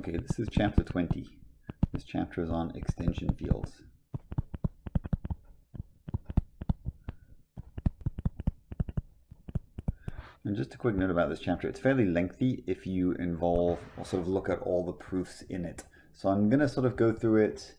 Okay, this is chapter 20. This chapter is on extension fields. And just a quick note about this chapter, it's fairly lengthy if you involve or sort of look at all the proofs in it. So I'm going to sort of go through it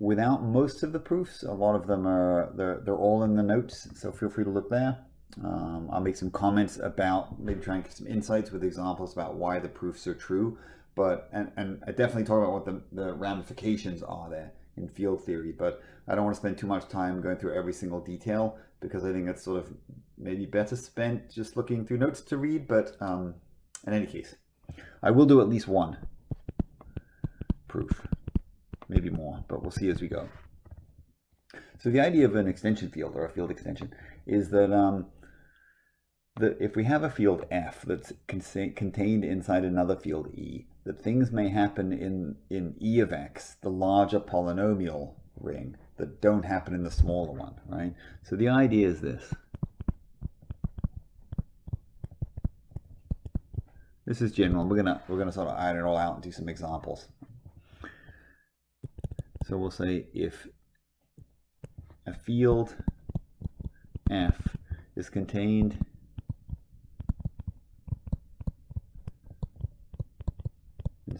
without most of the proofs. A lot of them are, they're, they're all in the notes, so feel free to look there. Um, I'll make some comments about, maybe try and get some insights with examples about why the proofs are true. But, and, and I definitely talk about what the, the ramifications are there in field theory, but I don't want to spend too much time going through every single detail because I think it's sort of maybe better spent just looking through notes to read, but um, in any case, I will do at least one proof, maybe more, but we'll see as we go. So the idea of an extension field or a field extension is that um, that if we have a field f that's contained inside another field e, that things may happen in, in e of x, the larger polynomial ring, that don't happen in the smaller one, right? So the idea is this. This is general. We're gonna we're gonna sort of iron it all out and do some examples. So we'll say if a field f is contained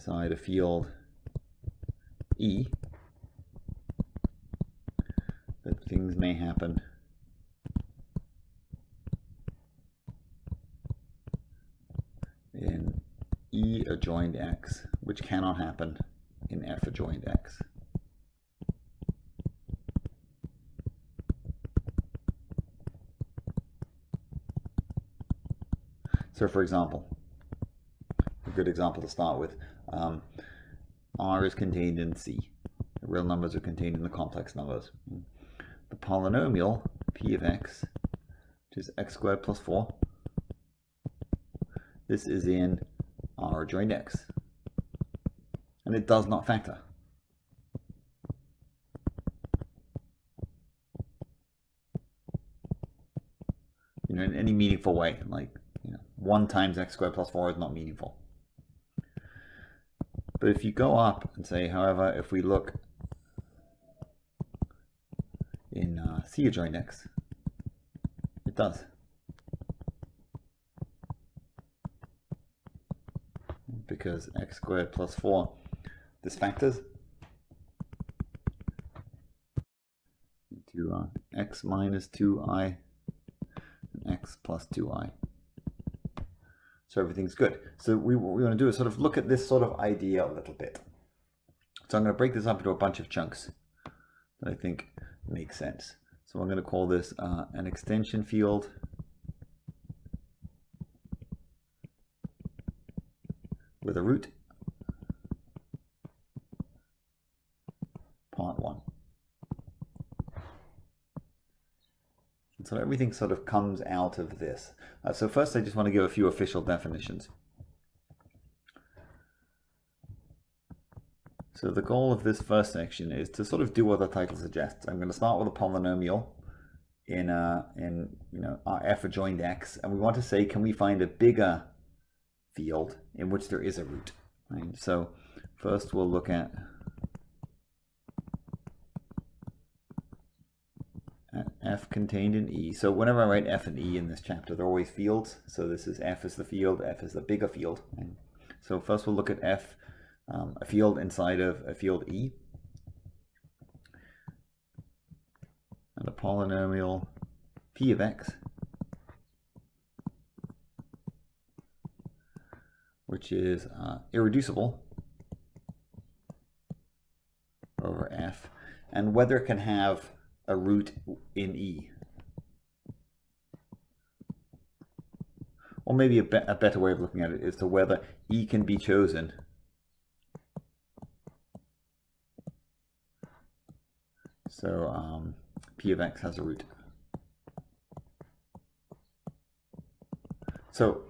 inside a field E, that things may happen in E adjoined X, which cannot happen in F adjoined X. So for example, a good example to start with, um, R is contained in C. The real numbers are contained in the complex numbers. The polynomial p of x, which is x squared plus 4, this is in R adjoined x. And it does not factor. You know, in any meaningful way, like you know, 1 times x squared plus 4 is not meaningful. But if you go up and say, however, if we look in uh, C adjoint X, it does. Because x squared plus 4, this factors into uh, x minus 2i and x plus 2i. So everything's good. So we, what we want to do is sort of look at this sort of idea a little bit. So I'm going to break this up into a bunch of chunks that I think make sense. So I'm going to call this uh, an extension field. with a root part one. So everything sort of comes out of this. Uh, so first I just want to give a few official definitions. So the goal of this first section is to sort of do what the title suggests. I'm going to start with a polynomial in uh, in you know our f adjoined x, and we want to say can we find a bigger field in which there is a root. Right? So first we'll look at f contained in E. So whenever I write f and E in this chapter, they're always fields. So this is f is the field, f is the bigger field. So first we'll look at f, um, a field inside of a field E. And a polynomial p of x, which is uh, irreducible over f, and whether it can have a root in E. Or maybe a, be a better way of looking at it is to whether E can be chosen So um, P of x has a root. So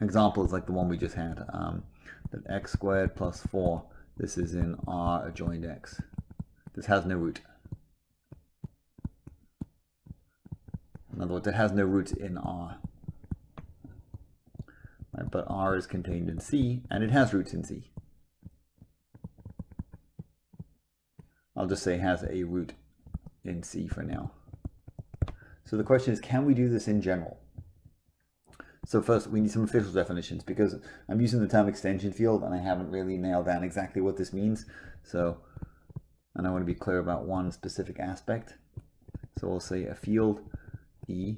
example is like the one we just had, um, that x squared plus 4, this is in R adjoined x. This has no root. In other words, it has no roots in R. Right, but R is contained in C, and it has roots in C. I'll just say has a root in C for now. So the question is, can we do this in general? So first, we need some official definitions because I'm using the term extension field and I haven't really nailed down exactly what this means. So, and I want to be clear about one specific aspect. So we'll say a field E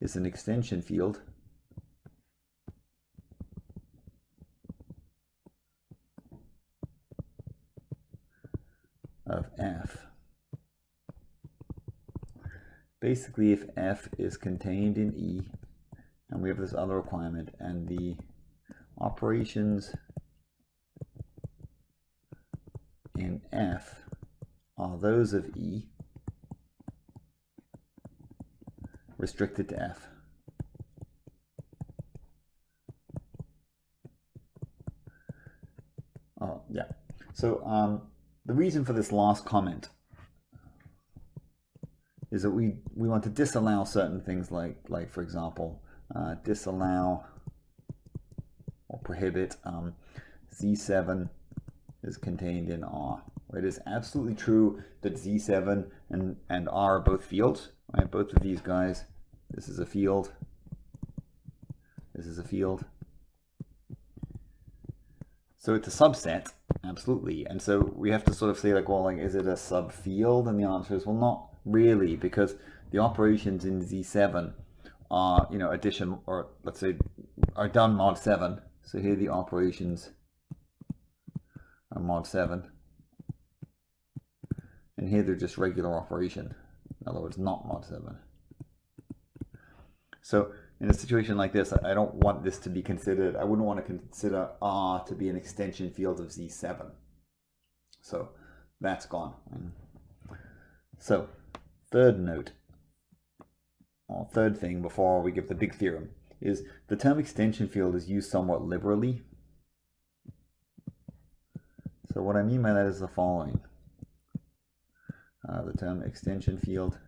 is an extension field of F. Basically, if F is contained in E, and we have this other requirement, and the operations in F are those of E, restricted to F. Oh, yeah. So um, the reason for this last comment is that we, we want to disallow certain things like, like for example, uh, disallow or prohibit um, Z7 is contained in R. It is absolutely true that Z7 and, and R are both fields. Right? Both of these guys, this is a field, this is a field. So it's a subset, absolutely. And so we have to sort of say like, well, like, is it a subfield? And the answer is, well, not really, because the operations in Z7 are, you know, addition, or let's say, are done mod 7. So here the operations are mod 7. And here they're just regular operation. In other words, not mod 7. So in a situation like this, I don't want this to be considered, I wouldn't want to consider R to be an extension field of Z7. So that's gone. So third note, or third thing before we give the big theorem, is the term extension field is used somewhat liberally. So what I mean by that is the following. Uh, the term extension field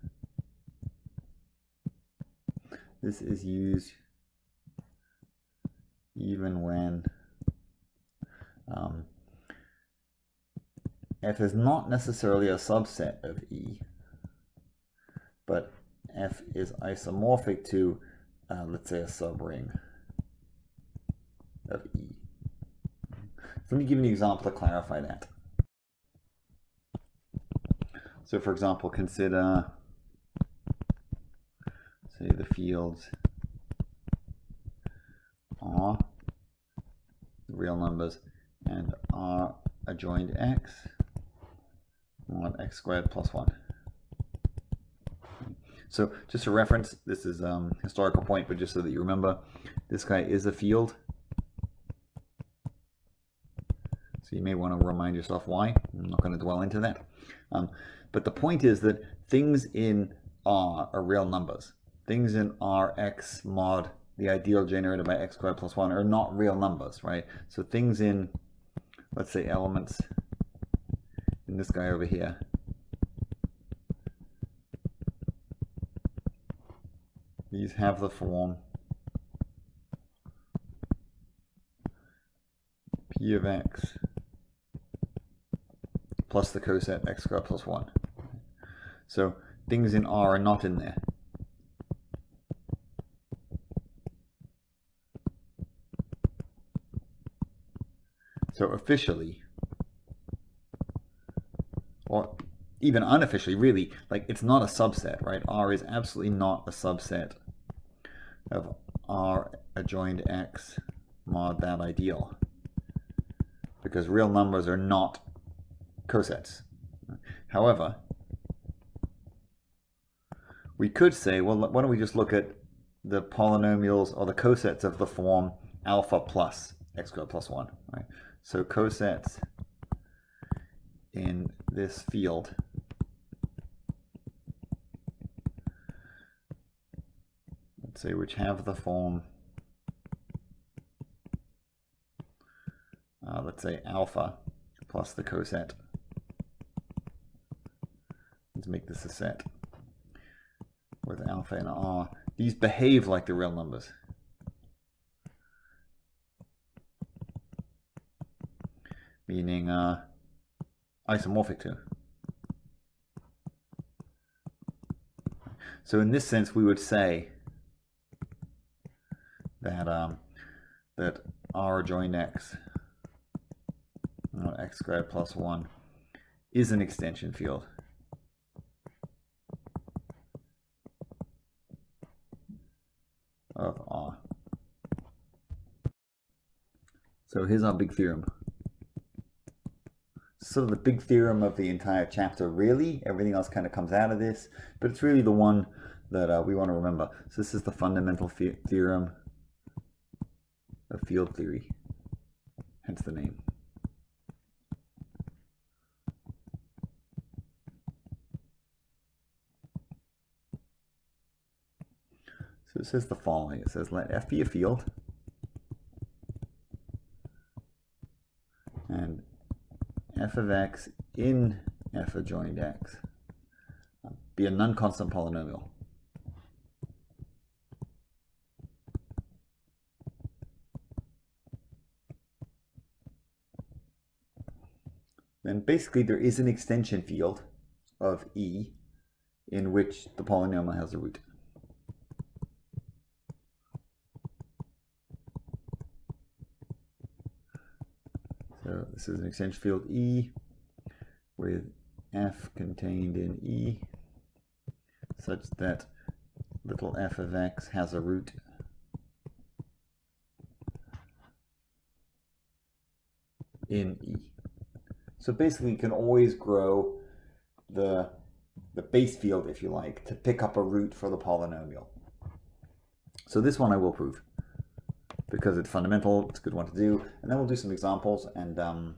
this is used even when um, F is not necessarily a subset of E, but F is isomorphic to, uh, let's say, a subring of E. Let me give you an example to clarify that. So for example, consider say the fields are real numbers and r adjoined x mod x squared plus 1. So just a reference, this is um, historical point, but just so that you remember, this guy is a field. So you may want to remind yourself why. I'm not going to dwell into that. Um, but the point is that things in R are real numbers things in Rx mod, the ideal generated by x squared plus 1, are not real numbers, right? So things in, let's say, elements in this guy over here, these have the form p of x plus the coset x squared plus 1. So things in R are not in there. So officially, or even unofficially, really, like it's not a subset, right? R is absolutely not a subset of R adjoined X mod that ideal. Because real numbers are not cosets. However, we could say, well, why don't we just look at the polynomials or the cosets of the form alpha plus x squared plus 1, right? So cosets in this field. Let's say which have the form uh, let's say alpha plus the coset let's make this a set with alpha and r. These behave like the real numbers meaning uh, isomorphic to. So in this sense, we would say that um, that R join X, uh, X squared plus one, is an extension field. of R. So here's our big theorem. Sort of the big theorem of the entire chapter, really. Everything else kind of comes out of this, but it's really the one that uh, we want to remember. So this is the fundamental theorem of field theory, hence the name. So it says the following. It says let f be a field and f of x in f adjoined x be a non-constant polynomial. Then basically there is an extension field of E in which the polynomial has a root. So this is an extension field E with f contained in E such that little f of x has a root in E. So basically you can always grow the, the base field, if you like, to pick up a root for the polynomial. So this one I will prove because it's fundamental, it's a good one to do. And then we'll do some examples and, um,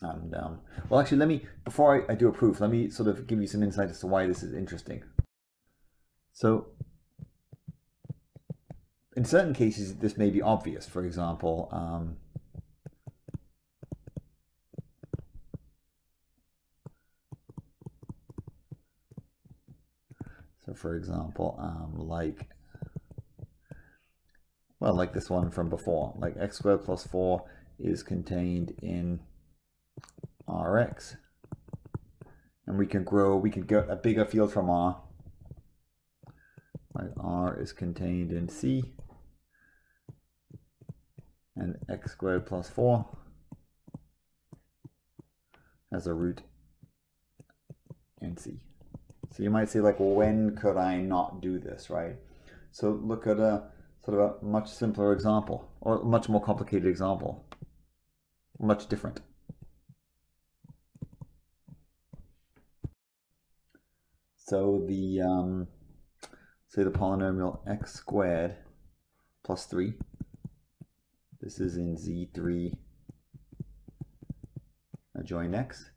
and um, well, actually, let me, before I, I do a proof, let me sort of give you some insight as to why this is interesting. So in certain cases, this may be obvious. For example, um, so for example, um, like well, like this one from before, like x squared plus 4 is contained in Rx. And we can grow, we can get a bigger field from R. Right, R is contained in C. And x squared plus 4 has a root in C. So you might say like, when could I not do this, right? So look at a sort of a much simpler example or much more complicated example, much different. So the, um, say the polynomial x squared plus 3, this is in Z3 adjoin x.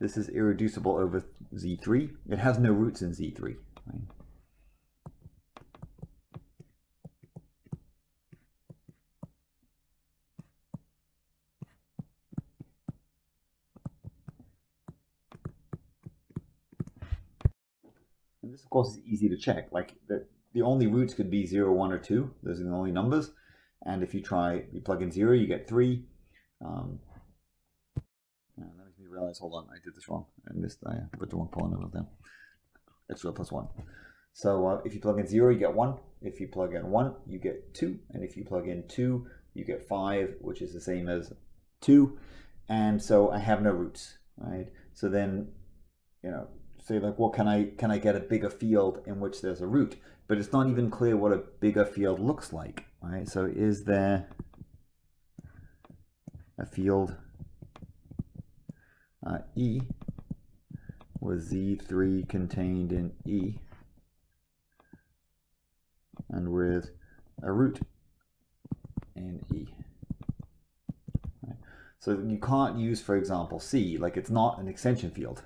This is irreducible over Z3. It has no roots in Z3. Right? This of course is easy to check. Like the, the only roots could be 0, 1, or 2. Those are the only numbers. And if you try, you plug in 0, you get 3. Um, that makes me realize, hold on, I did this wrong. I missed, I put the wrong polynomial down. X plus 1. So uh, if you plug in 0, you get 1. If you plug in 1, you get 2. And if you plug in 2, you get 5, which is the same as 2. And so I have no roots, right? So then, you know, say like, well, can I can I get a bigger field in which there's a root? But it's not even clear what a bigger field looks like, right? So is there a field uh, E with Z3 contained in E and with a root in E. So you can't use, for example, C, like it's not an extension field.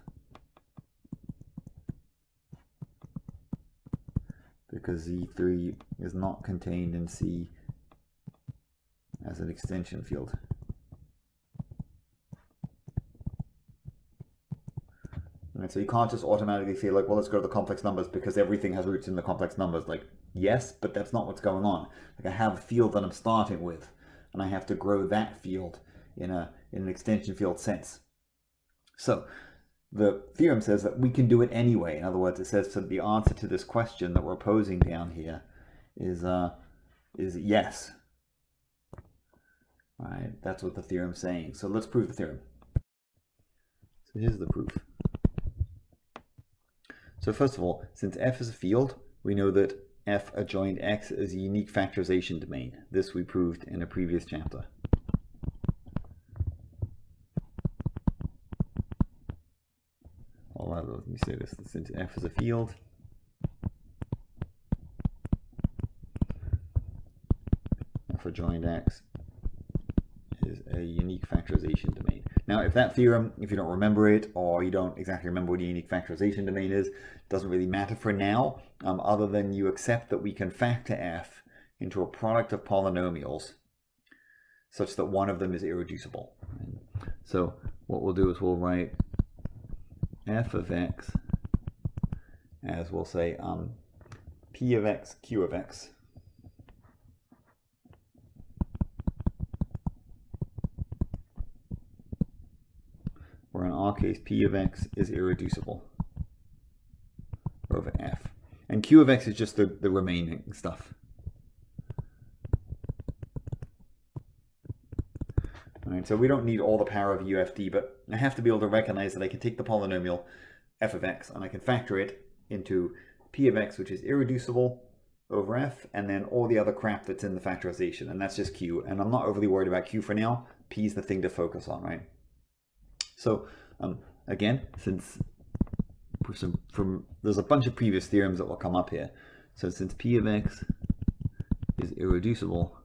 Because Z3 is not contained in C as an extension field. And so you can't just automatically say like, well, let's go to the complex numbers because everything has roots in the complex numbers. Like, yes, but that's not what's going on. Like I have a field that I'm starting with and I have to grow that field in a in an extension field sense. So the theorem says that we can do it anyway. In other words, it says that the answer to this question that we're posing down here is uh, is yes. All right, that's what the theorem's saying. So let's prove the theorem. So here's the proof. So first of all, since f is a field, we know that f adjoint x is a unique factorization domain. This we proved in a previous chapter. Let me say this. Since f is a field, f adjoint x is a unique factorization domain. Now, if that theorem, if you don't remember it, or you don't exactly remember what a unique factorization domain is, doesn't really matter for now, um, other than you accept that we can factor f into a product of polynomials such that one of them is irreducible. So what we'll do is we'll write f of x as we'll say um, p of x, q of x where in our case p of x is irreducible over f. And q of x is just the, the remaining stuff. Alright, so we don't need all the power of UFD, but I have to be able to recognize that I can take the polynomial f of x and I can factor it into p of x, which is irreducible over f, and then all the other crap that's in the factorization, and that's just q. And I'm not overly worried about q for now. p is the thing to focus on, right? So um, again, since some, from there's a bunch of previous theorems that will come up here. So since p of x is irreducible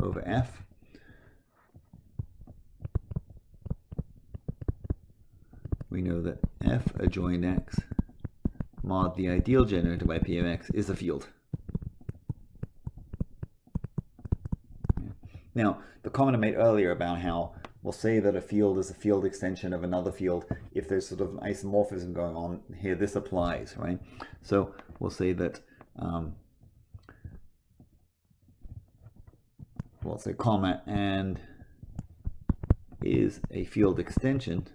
over f, we know that f adjoint x mod the ideal generated by p of x is a field. Now, the comment I made earlier about how we'll say that a field is a field extension of another field if there's sort of an isomorphism going on here this applies right so we'll say that um, we'll say comma and is a field extension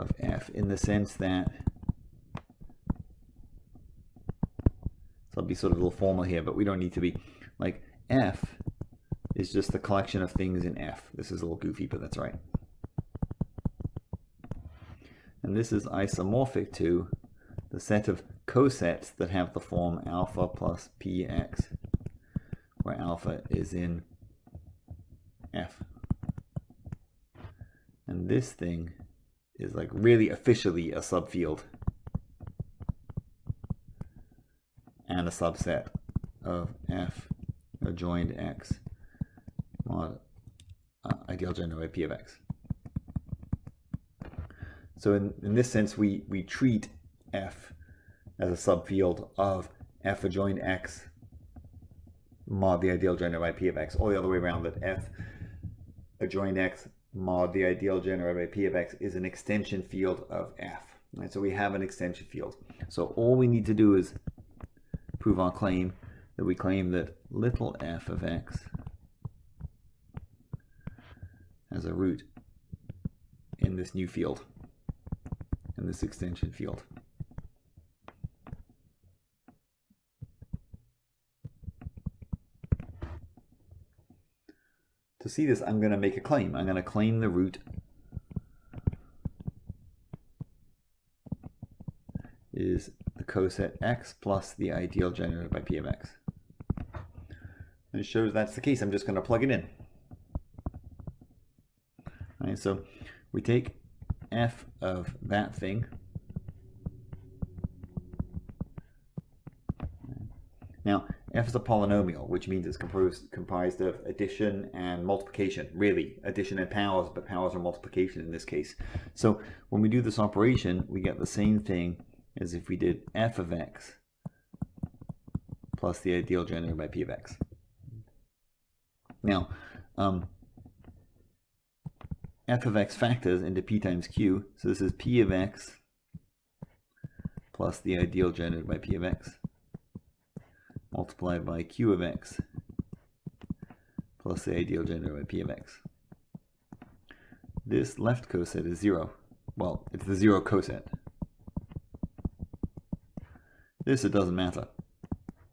of f in the sense that so I'll be sort of a little formal here but we don't need to be like f is just the collection of things in F. This is a little goofy, but that's right. And this is isomorphic to the set of cosets that have the form alpha plus px, where alpha is in F. And this thing is like really officially a subfield and a subset of F adjoined X mod uh, ideal generated P of X. So in, in this sense, we, we treat F as a subfield of F adjoined X mod the ideal generated by P of X, or the other way around, that F adjoined X mod the ideal generated by P of X is an extension field of F. Right? So we have an extension field. So all we need to do is prove our claim that we claim that little f of x has a root in this new field, in this extension field. To see this, I'm going to make a claim. I'm going to claim the root is the coset x plus the ideal generated by p of x. And it shows that's the case. I'm just going to plug it in. Right, so we take f of that thing. Now, f is a polynomial, which means it's composed, comprised of addition and multiplication. Really, addition and powers, but powers are multiplication in this case. So when we do this operation, we get the same thing as if we did f of x plus the ideal generated by p of x. Now, um, f of x factors into p times q. So this is p of x plus the ideal generated by p of x multiplied by q of x plus the ideal generated by p of x. this left coset is zero. Well, it's the zero coset. This, it doesn't matter.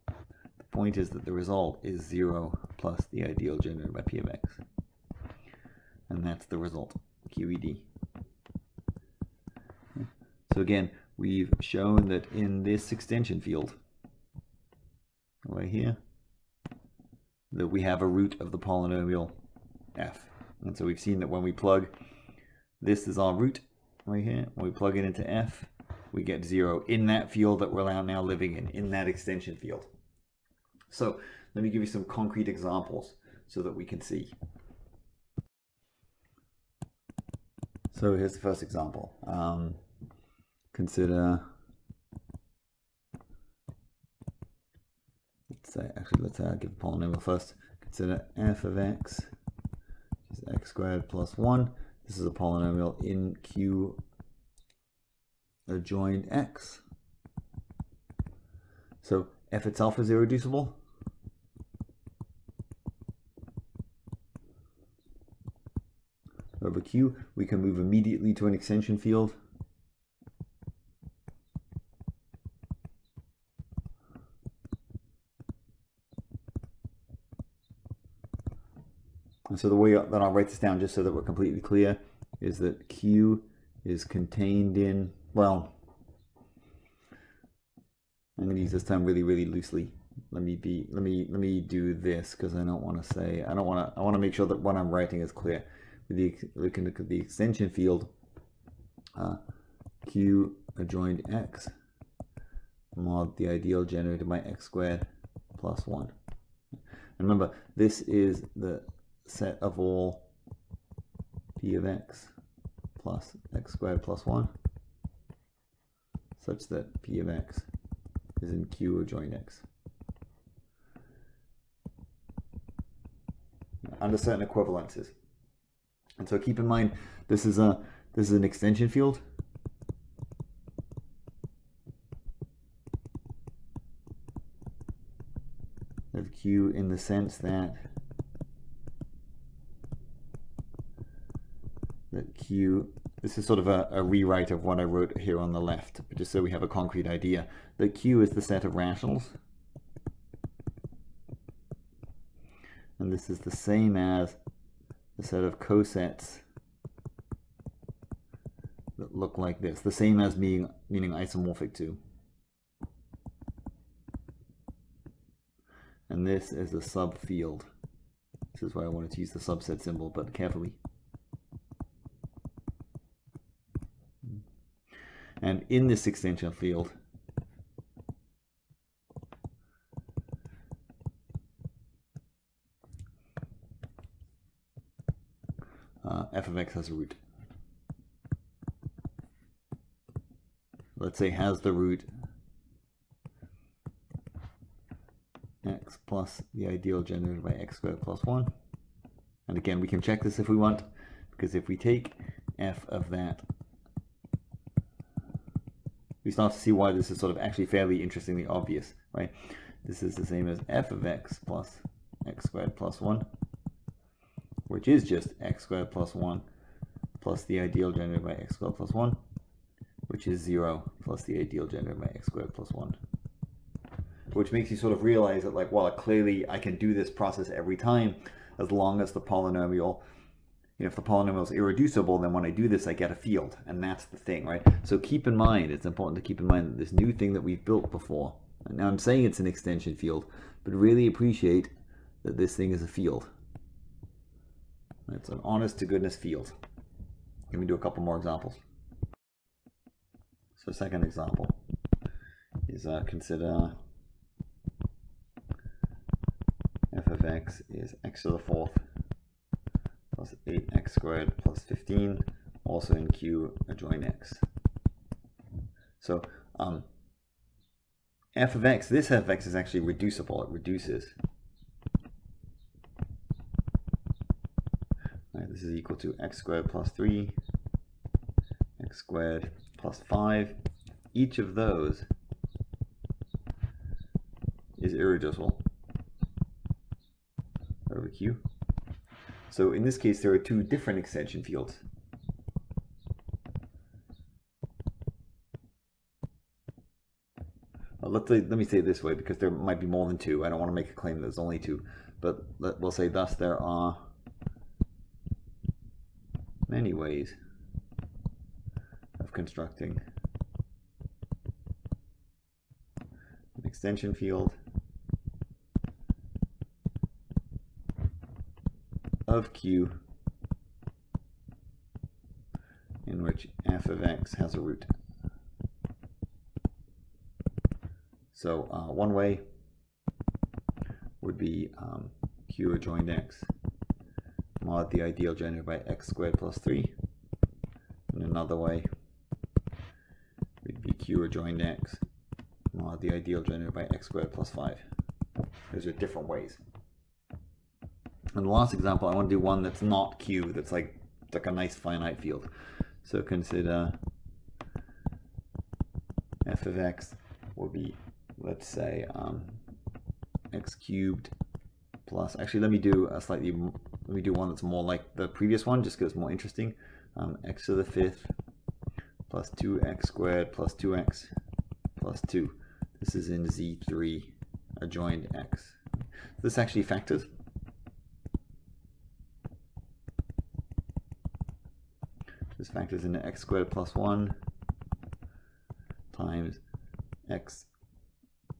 The point is that the result is zero plus the ideal generated by p of x. And that's the result, QED. So again, we've shown that in this extension field, right here, that we have a root of the polynomial f. And so we've seen that when we plug, this is our root right here, when we plug it into f, we get zero in that field that we're now living in, in that extension field. So let me give you some concrete examples so that we can see. So here's the first example. Um, consider, say, actually let's uh, give a polynomial first. Consider f of x is x squared plus 1. This is a polynomial in Q adjoined x. So f itself is irreducible. Over Q, we can move immediately to an extension field. And so the way that I'll write this down just so that we're completely clear is that Q is contained in, well, I'm going to use this term really, really loosely. Let me be, let me, let me do this because I don't want to say, I don't want to, I want to make sure that what I'm writing is clear. With the, looking at the extension field, uh, Q adjoined X mod the ideal generated by X squared plus one. And remember, this is the set of all p of x plus x squared plus 1 such that p of x is in q adjoint x. Under certain equivalences. And so keep in mind this is a this is an extension field. Of q in the sense that Q, this is sort of a, a, rewrite of what I wrote here on the left, but just so we have a concrete idea, that Q is the set of rationals. And this is the same as the set of cosets that look like this, the same as being meaning isomorphic to. And this is a subfield. This is why I wanted to use the subset symbol, but carefully. And in this extension field, uh, f of x has a root. Let's say has the root x plus the ideal generated by x squared plus 1. And again, we can check this if we want, because if we take f of that we start to see why this is sort of actually fairly interestingly obvious, right? This is the same as f of x plus x squared plus 1, which is just x squared plus 1 plus the ideal generated by x squared plus 1, which is 0 plus the ideal generated by x squared plus 1. Which makes you sort of realize that, like, well, clearly I can do this process every time as long as the polynomial you know, if the polynomial is irreducible, then when I do this, I get a field, and that's the thing, right? So keep in mind, it's important to keep in mind that this new thing that we've built before, now I'm saying it's an extension field, but really appreciate that this thing is a field. It's an honest to goodness field. Let me do a couple more examples. So second example is uh, consider f of x is x to the fourth plus 8x squared plus 15, also in Q adjoin x. So um, f of x, this f of x is actually reducible, it reduces. Right, this is equal to x squared plus 3, x squared plus 5. Each of those is irreducible over Q. So in this case, there are two different extension fields. Uh, let, let me say it this way because there might be more than two. I don't want to make a claim that there's only two, but let, we'll say thus there are many ways of constructing an extension field. Of Q in which f of x has a root. So uh, one way would be um, q adjoined x mod the ideal generated by x squared plus 3. And another way would be q adjoined x mod the ideal generated by x squared plus 5. Those are different ways. And the last example, I want to do one that's not q, that's like, like a nice finite field. So consider f of x will be let's say um, x cubed plus, actually let me do a slightly, let me do one that's more like the previous one just because it's more interesting. Um, x to the fifth plus 2x squared plus 2x plus 2. This is in Z3 adjoined x. This actually factors. Factors into x squared plus 1 times x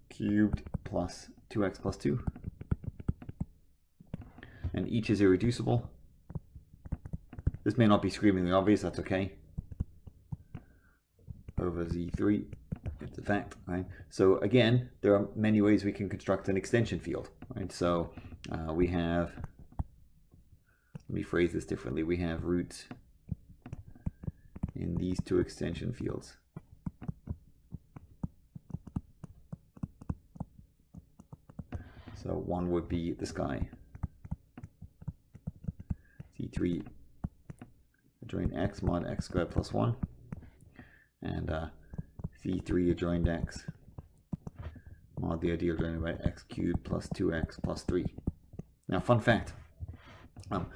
cubed plus 2x plus 2. And each is irreducible. This may not be screamingly obvious, that's okay. Over z3, it's a fact, right? So again, there are many ways we can construct an extension field, right? So uh, we have, let me phrase this differently, we have roots in these two extension fields. So one would be the sky. Z3 adjoint x mod x squared plus 1. And uh, Z3 adjoined x mod the ideal generated by x cubed plus 2x plus 3. Now, fun fact. Um,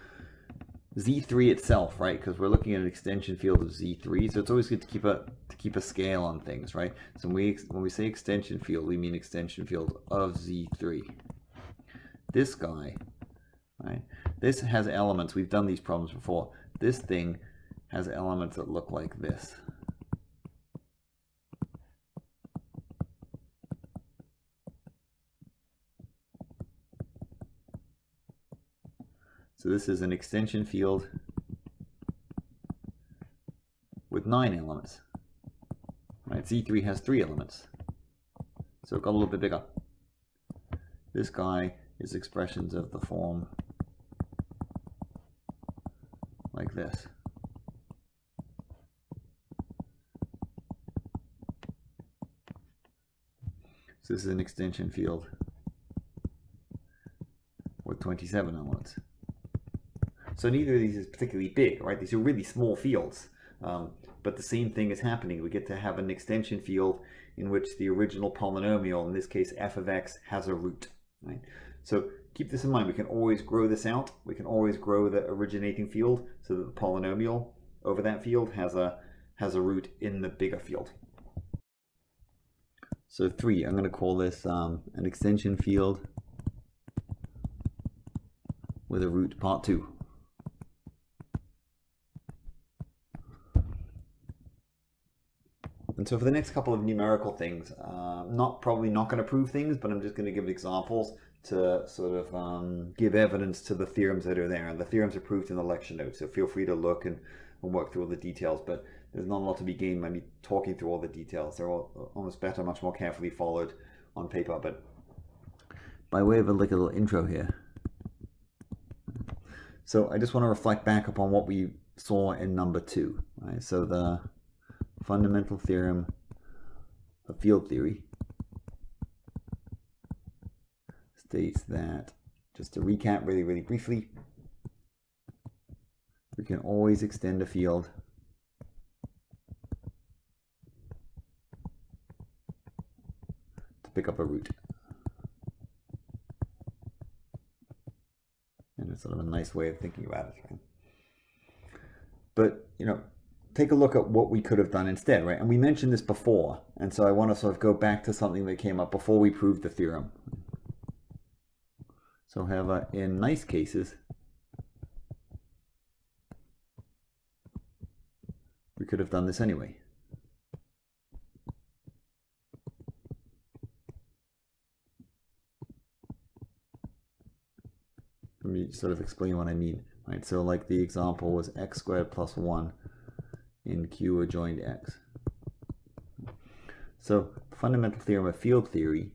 Z3 itself, right? Because we're looking at an extension field of Z3, so it's always good to keep a to keep a scale on things, right? So when we when we say extension field, we mean extension field of Z3 this guy, right? This has elements. We've done these problems before. This thing has elements that look like this. So this is an extension field with nine elements. Right, Z3 has three elements. So it got a little bit bigger. This guy is expressions of the form like this. So this is an extension field with 27 elements. So neither of these is particularly big, right? These are really small fields. Um, but the same thing is happening. We get to have an extension field in which the original polynomial, in this case f of x, has a root. Right? So keep this in mind. We can always grow this out. We can always grow the originating field so that the polynomial over that field has a has a root in the bigger field. So three, I'm going to call this um, an extension field with a root part two. And so for the next couple of numerical things, uh, not probably not going to prove things, but I'm just going to give examples to sort of um, give evidence to the theorems that are there. And the theorems are proved in the lecture notes, so feel free to look and, and work through all the details. But there's not a lot to be gained by me talking through all the details. They're all almost better, much more carefully followed on paper. But by way of a, a little intro here. So I just want to reflect back upon what we saw in number two. Right? So the fundamental theorem of field theory states that, just to recap really, really briefly, we can always extend a field to pick up a root. And it's sort of a nice way of thinking about it. But, you know, take a look at what we could have done instead, right? And we mentioned this before, and so I want to sort of go back to something that came up before we proved the theorem. So have however, in nice cases, we could have done this anyway. Let me sort of explain what I mean. Right, so like the example was x squared plus 1 in Q adjoined X. So fundamental theorem of field theory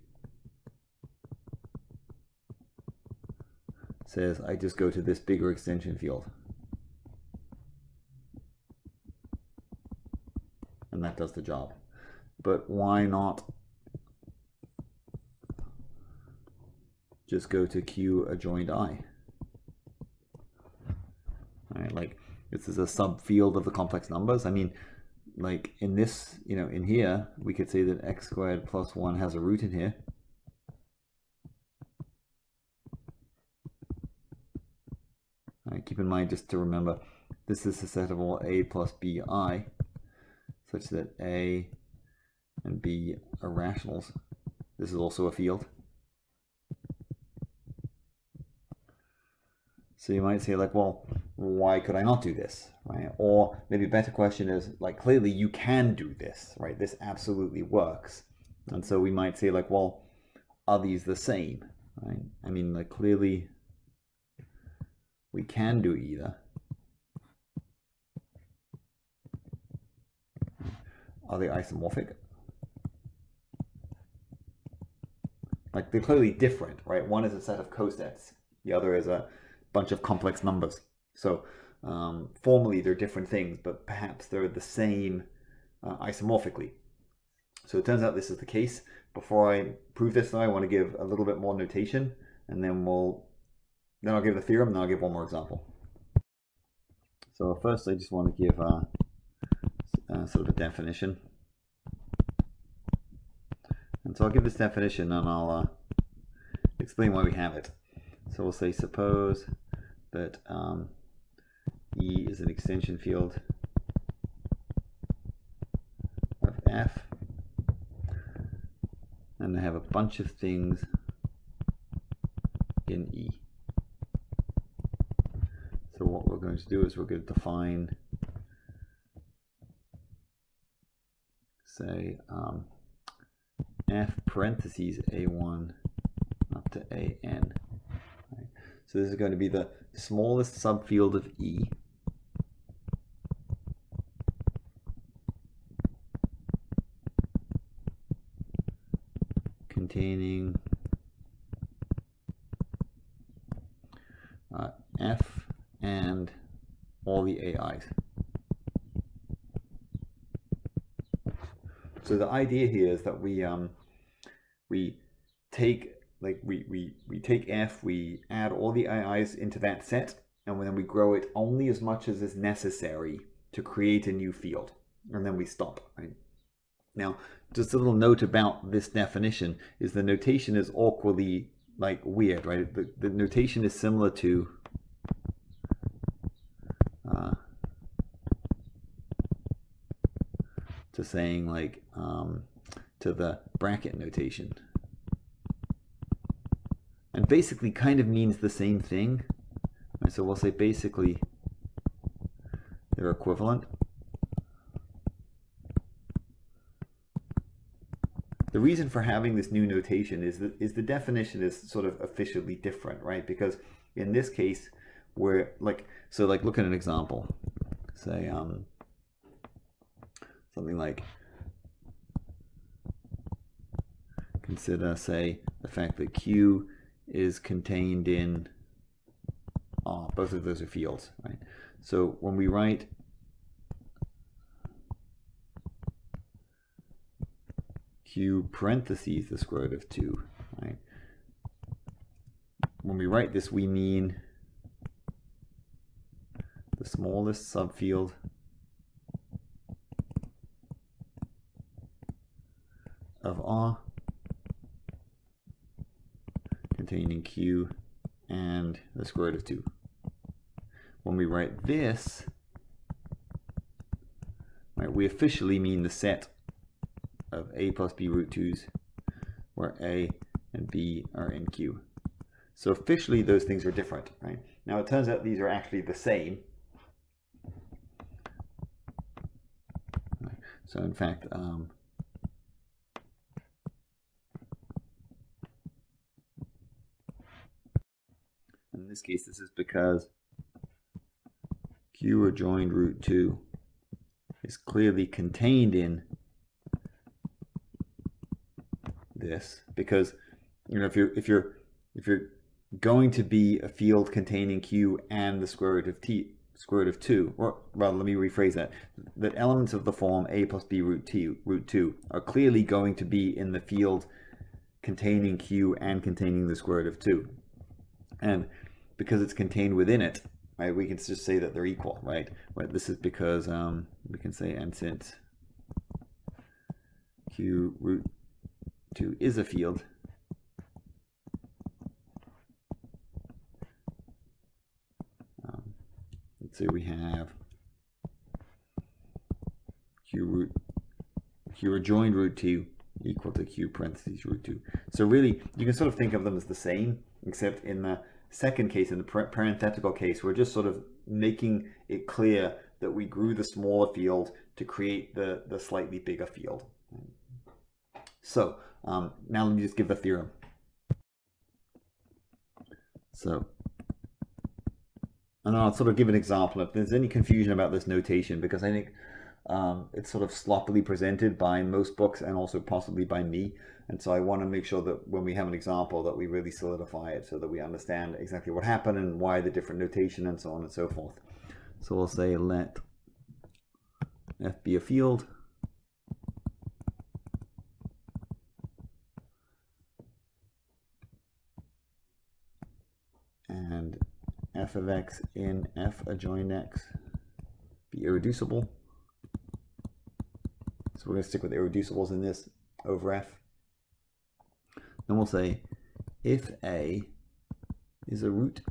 says I just go to this bigger extension field. And that does the job. But why not just go to Q adjoined I? All right, like this is a subfield of the complex numbers. I mean, like in this, you know, in here, we could say that x squared plus 1 has a root in here. Right, keep in mind just to remember, this is a set of all a plus bi, such that a and b are rationals. This is also a field. So you might say like, well, why could I not do this, right? Or maybe a better question is like, clearly you can do this, right? This absolutely works. And so we might say like, well, are these the same, right? I mean, like clearly we can do either. Are they isomorphic? Like they're clearly different, right? One is a set of cosets, the other is a bunch of complex numbers. So um, formally they're different things, but perhaps they're the same uh, isomorphically. So it turns out this is the case. Before I prove this though, I want to give a little bit more notation and then we'll then I'll give the theorem then I'll give one more example. So first I just want to give a, a sort of a definition. And so I'll give this definition and I'll uh, explain why we have it. So we'll say suppose that um, E is an extension field of F and I have a bunch of things in E. So what we're going to do is we're going to define say um, F parentheses A1 up to AN. So this is going to be the smallest subfield of E. containing uh, F and all the AIs. So the idea here is that we um, we take like we, we, we take f, we add all the AIs into that set, and then we grow it only as much as is necessary to create a new field. And then we stop, right? Now, just a little note about this definition is the notation is awkwardly like weird, right? The, the notation is similar to uh, to saying like um, to the bracket notation and basically kind of means the same thing. So we'll say basically they're equivalent. The reason for having this new notation is that is the definition is sort of officially different, right? Because in this case, we're like so like look at an example. Say um something like consider say the fact that Q is contained in uh, both of those are fields, right? So when we write q parentheses the square root of 2, right? When we write this, we mean the smallest subfield of R containing q and the square root of 2. When we write this, right, we officially mean the set of a plus b root 2's where a and b are in q. So officially those things are different, right? Now it turns out these are actually the same. So in fact, um, in this case, this is because q adjoined root 2 is clearly contained in this because you know if you're if you're if you're going to be a field containing q and the square root of t square root of 2 or rather let me rephrase that. That elements of the form a plus b root t root 2 are clearly going to be in the field containing q and containing the square root of 2 and because it's contained within it right we can just say that they're equal right? Right this is because um, we can say and since q root 2 is a field um, So we have q root q adjoined root 2 equal to q parentheses root 2. So really, you can sort of think of them as the same, except in the second case, in the parenthetical case, we're just sort of making it clear that we grew the smaller field to create the, the slightly bigger field. So um, now let me just give the theorem. So and I'll sort of give an example if there's any confusion about this notation because I think um, it's sort of sloppily presented by most books and also possibly by me. And so I want to make sure that when we have an example that we really solidify it so that we understand exactly what happened and why the different notation and so on and so forth. So we'll say let f be a field. And f of x in f adjoined x be irreducible. So we're going to stick with irreducibles in this over f. Then we'll say if a is a root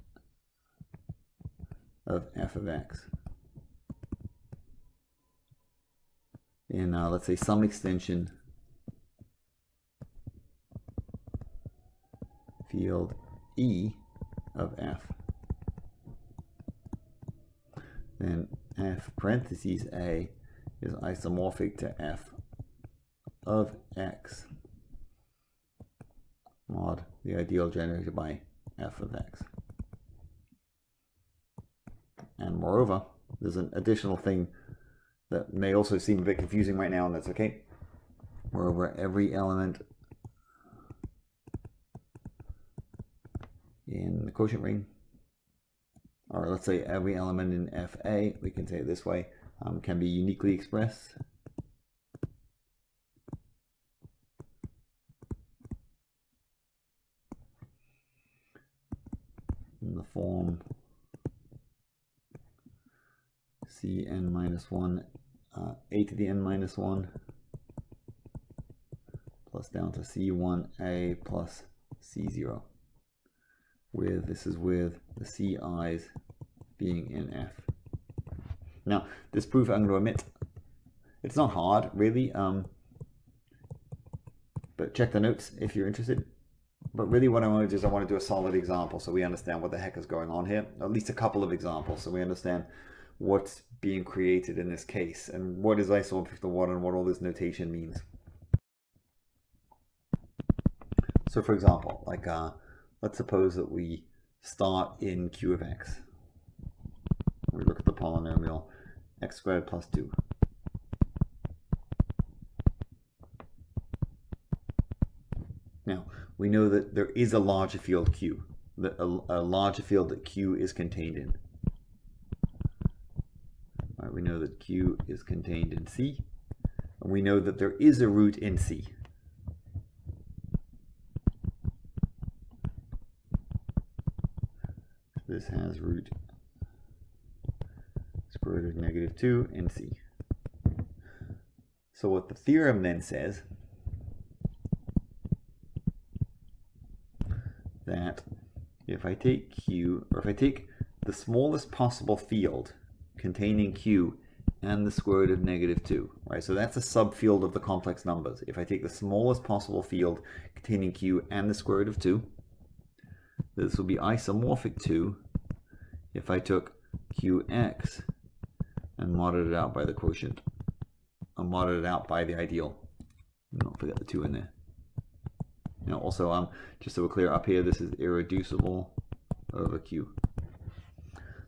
of f of x in, uh, let's say, some extension field E of f then f parentheses a is isomorphic to f of x mod the ideal generated by f of x. And moreover, there's an additional thing that may also seem a bit confusing right now, and that's okay. Moreover, every element in the quotient ring or let's say every element in FA, we can say it this way, um, can be uniquely expressed. in the form Cn minus 1, uh, a to the n minus 1 plus down to C1a plus C0 with, this is with the CI's being in F. Now, this proof I'm going to omit. It's not hard, really, um, but check the notes if you're interested. But really what I want to do is I want to do a solid example so we understand what the heck is going on here. At least a couple of examples so we understand what's being created in this case and what is isomorphic to and what all this notation means. So for example, like uh, let's suppose that we start in q of x we look at the polynomial x squared plus 2. Now, we know that there is a larger field Q, that a, larger field that Q is contained in. We know that Q is contained in C, and we know that there is a root in C. Root square root of negative 2 in C. So what the theorem then says that if I take Q, or if I take the smallest possible field containing Q and the square root of negative 2, right? So that's a subfield of the complex numbers. If I take the smallest possible field containing q and the square root of 2, this will be isomorphic to if I took qx and modded it out by the quotient, or modded it out by the ideal. Don't forget the 2 in there. Now also, um, just so we're clear, up here this is irreducible over q.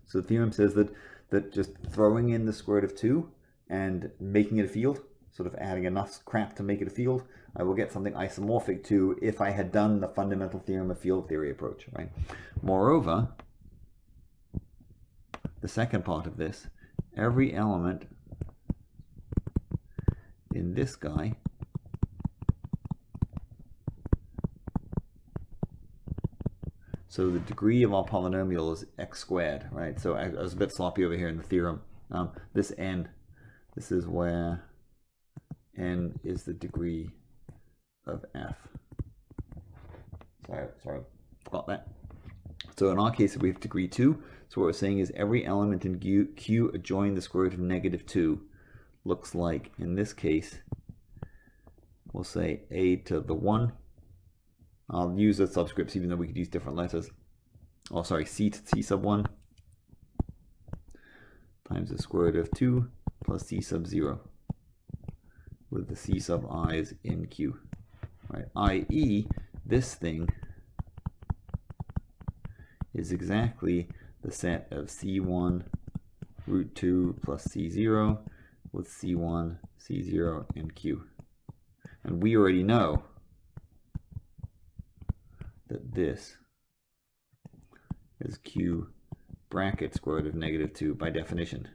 So the theorem says that that just throwing in the square root of 2 and making it a field, sort of adding enough crap to make it a field, I will get something isomorphic to if I had done the fundamental theorem of field theory approach, right? Moreover, the second part of this, every element in this guy So the degree of our polynomial is x squared, right? So I, I was a bit sloppy over here in the theorem. Um, this n, this is where n is the degree of f. Sorry, sorry, forgot that. So in our case, we have degree 2. So what we're saying is every element in Q, adjoining the square root of negative 2 looks like, in this case, we'll say a to the 1 I'll use the subscripts even though we could use different letters. Oh, sorry, c to c sub 1 times the square root of 2 plus c sub 0 with the c sub i's in q. Right, i.e. this thing is exactly the set of c1 root 2 plus c0 with c1, c0, and q. And we already know that this is q bracket square root of negative 2 by definition.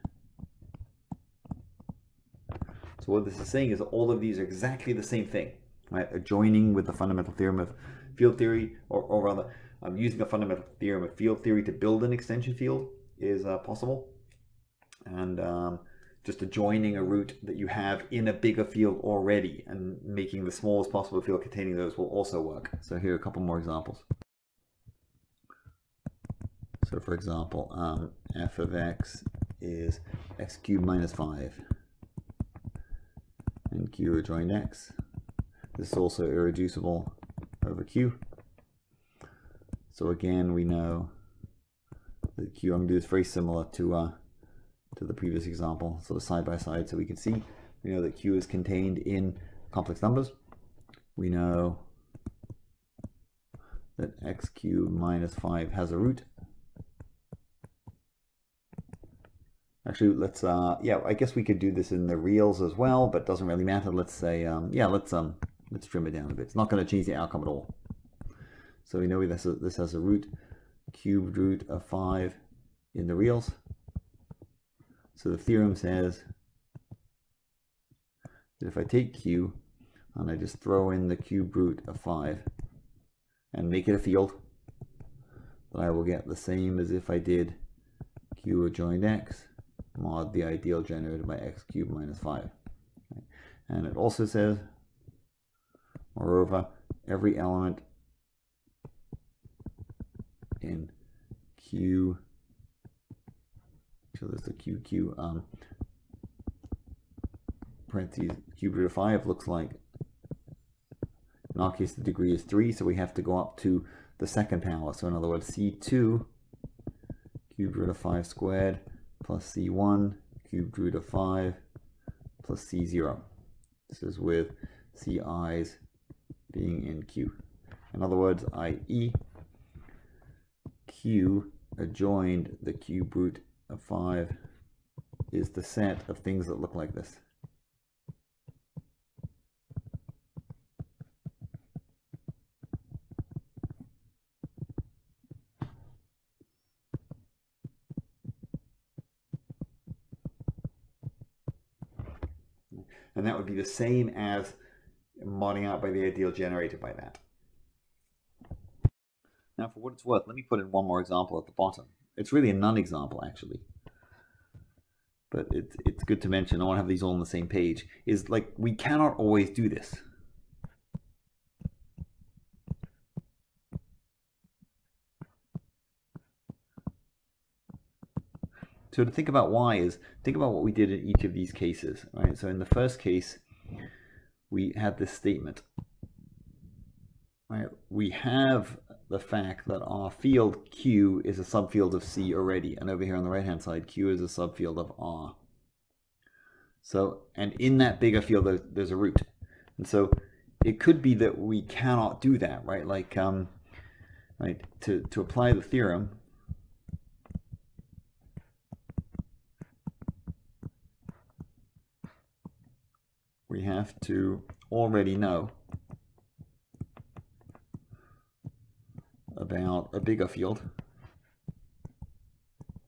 So what this is saying is all of these are exactly the same thing, right? Adjoining with the fundamental theorem of field theory, or, or rather, um, using a fundamental theorem of field theory to build an extension field is uh, possible. And um, just adjoining a root that you have in a bigger field already and making the smallest possible field containing those will also work. So here are a couple more examples. So for example, um, f of x is x cubed minus 5 and q adjoined x. This is also irreducible over q. So again, we know that q, I'm to do very similar to uh, to the previous example, sort of side by side, so we can see. We know that q is contained in complex numbers. We know that x cubed minus 5 has a root. Actually, let's, uh, yeah, I guess we could do this in the reals as well, but doesn't really matter. Let's say, um, yeah, let's, um, let's trim it down a bit. It's not going to change the outcome at all. So we know this, this has a root, cubed root of 5 in the reals. So the theorem says that if I take q and I just throw in the cube root of 5 and make it a field, that I will get the same as if I did q adjoined x mod the ideal generated by x cubed minus 5. And it also says, moreover, every element in q. So there's the QQ um, parentheses cube root of 5 looks like in our case the degree is 3 so we have to go up to the second power. So in other words c2 cube root of 5 squared plus c1 cubed root of 5 plus c0 this is with ci's being in q. In other words i.e. q adjoined the cube root of 5 is the set of things that look like this. And that would be the same as modding out by the ideal generated by that. Now for what it's worth, let me put in one more example at the bottom. It's really a non-example actually. But it's, it's good to mention, I want to have these all on the same page, is like we cannot always do this. So to think about why is think about what we did in each of these cases, right? So in the first case, we had this statement, right? We have the fact that our field Q is a subfield of C already, and over here on the right hand side, Q is a subfield of R. So, and in that bigger field, there's, there's a root. And so it could be that we cannot do that, right? Like, um, right, to, to apply the theorem, we have to already know about a bigger field,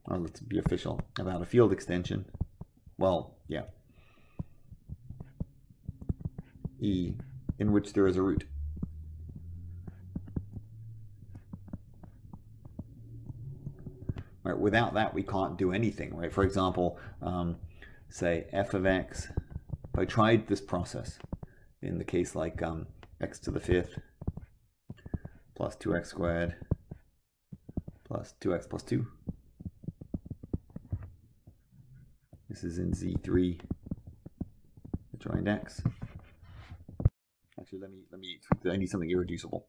or let's be official, about a field extension. Well, yeah, E in which there is a root. Right, without that, we can't do anything, right? For example, um, say f of x, if I tried this process, in the case like um, x to the fifth plus 2x squared plus 2x plus 2. This is in Z3 joined x actually let me let me I need something irreducible.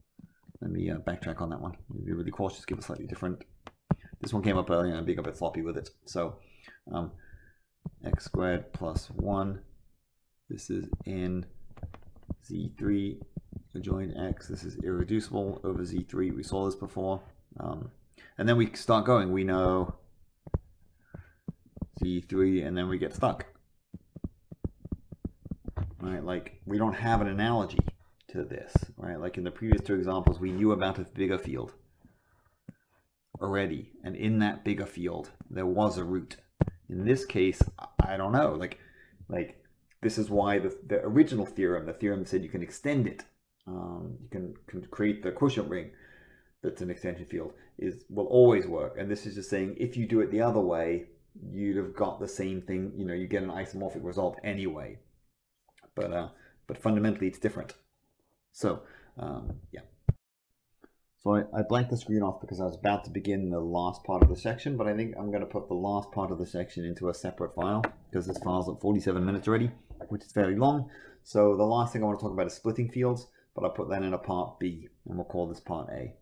Let me uh, backtrack on that one. Be really cautious. Give a slightly different. This one came up earlier, and I'm being a bit sloppy with it. So, um, x squared plus one. This is in z3 adjoined x. This is irreducible over z3. We saw this before. Um, and then we start going. We know z3, and then we get stuck right? Like we don't have an analogy to this, right? Like in the previous two examples, we knew about a bigger field already, and in that bigger field, there was a root. In this case, I don't know, like, like this is why the, the original theorem, the theorem said you can extend it, um, you can, can create the quotient ring that's an extension field, is will always work. And this is just saying if you do it the other way, you'd have got the same thing, you know, you get an isomorphic result anyway but uh, but fundamentally it's different. So um, yeah. So I, I blanked the screen off because I was about to begin the last part of the section, but I think I'm going to put the last part of the section into a separate file because this file's at 47 minutes already, which is fairly long. So the last thing I want to talk about is splitting fields, but I'll put that in a part B, and we'll call this part A.